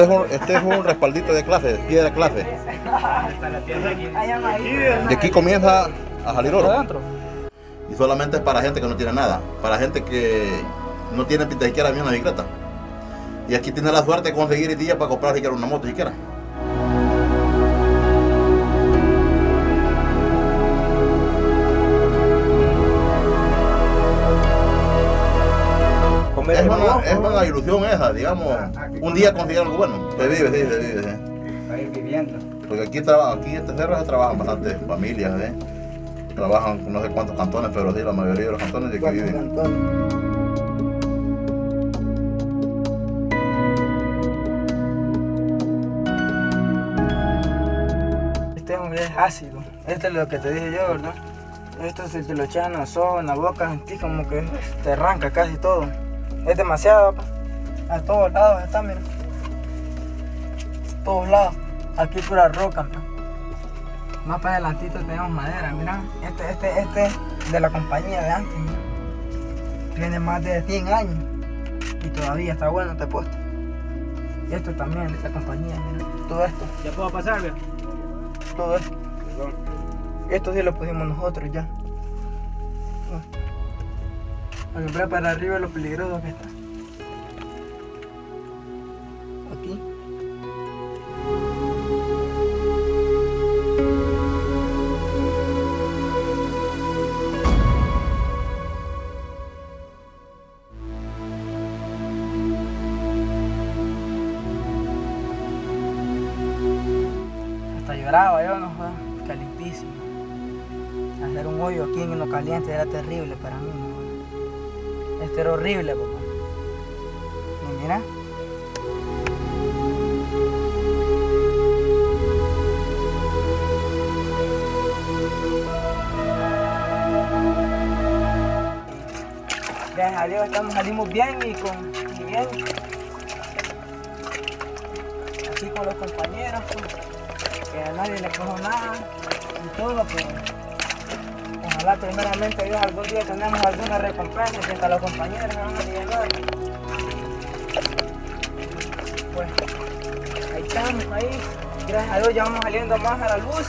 Este es un, este es un respaldito de clase, de piedra clase. De aquí comienza a salir oro. Y solamente es para gente que no tiene nada, para gente que no tiene ni siquiera ni una bicicleta. Y aquí tiene la suerte de conseguir el día para comprar siquiera una moto siquiera. Una, es una ilusión esa, digamos, un día conseguir algo bueno. Se vive, sí, se vive, sí. Viviendo. Porque aquí, traba- aquí en este cerro se trabajan bastantes familias, ¿eh? Trabajan no sé cuántos cantones, pero sí, la mayoría de los cantones de aquí viven. Este hombre es ácido. Este es lo que te dije yo, ¿verdad? Esto si te lo echan en la zona, en boca, sentís como que te arranca casi todo. Es demasiado. A todos lados está, mira. A todos lados. Aquí pura roca, mira. Más para adelantito tenemos madera, mira. Este, este, este es de la compañía de antes, mira. Tiene más de 100 años. Y todavía está bueno este puesto. Y esto también de esta compañía, mira. Todo esto. ¿Ya puedo pasar, vea? todo esto. Esto sí lo pusimos nosotros ya. Alumbrar para arriba lo peligroso que está. Aquí. Hasta lloraba yo, no calientísimo. Hacer un hoyo aquí en lo caliente era terrible para mí. Esto era horrible, papá. Mira. Gracias a Dios estamos, salimos bien y con y bien. Aquí con los compañeros, pues, que a nadie le cojo nada y todo, pero ojalá primeramente Dios algún día tenemos alguna recompensa que hasta los compañeros a. Pues ahí estamos, ahí. Gracias a Dios ya vamos saliendo más a la luz.